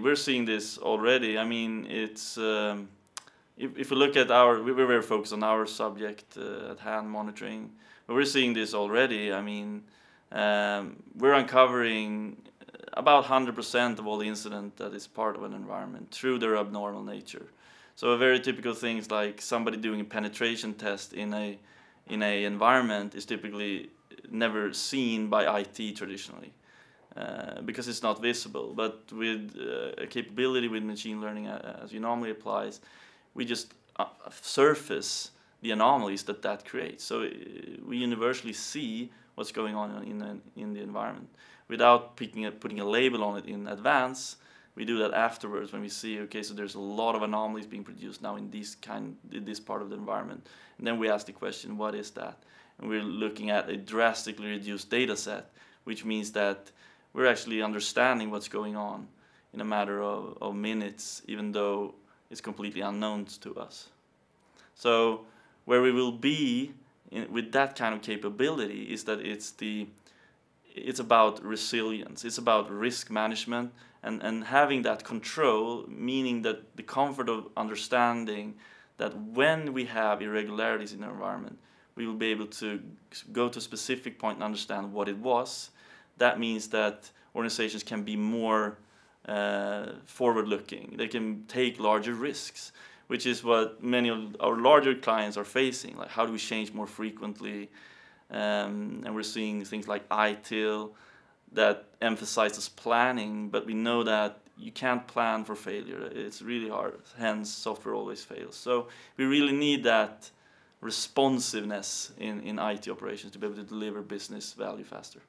We're seeing this already. I mean, it's um, if, if we look at our, we're very focused on our subject uh, at hand monitoring, but we're seeing this already. I mean, um, we're uncovering about 100% of all the incident that is part of an environment through their abnormal nature. So a very typical things like somebody doing a penetration test in a in a environment is typically never seen by IT traditionally. Uh, because it's not visible. But with uh, a capability with machine learning, uh, as normally applies, we just uh, surface the anomalies that that creates. So we universally see what's going on in, in the environment without picking a, putting a label on it in advance. We do that afterwards when we see, okay, so there's a lot of anomalies being produced now in this kind, in this part of the environment. And then we ask the question, what is that? And we're looking at a drastically reduced data set, which means that we're actually understanding what's going on in a matter of, of minutes, even though it's completely unknown to us. So where we will be in, with that kind of capability is that it's the it's about resilience, it's about risk management and, and having that control, meaning that the comfort of understanding that when we have irregularities in our environment, we will be able to go to a specific point and understand what it was that means that organizations can be more uh, forward looking. They can take larger risks, which is what many of our larger clients are facing. Like, how do we change more frequently? Um, and we're seeing things like ITIL that emphasizes planning, but we know that you can't plan for failure. It's really hard. Hence, software always fails. So we really need that responsiveness in, in IT operations to be able to deliver business value faster.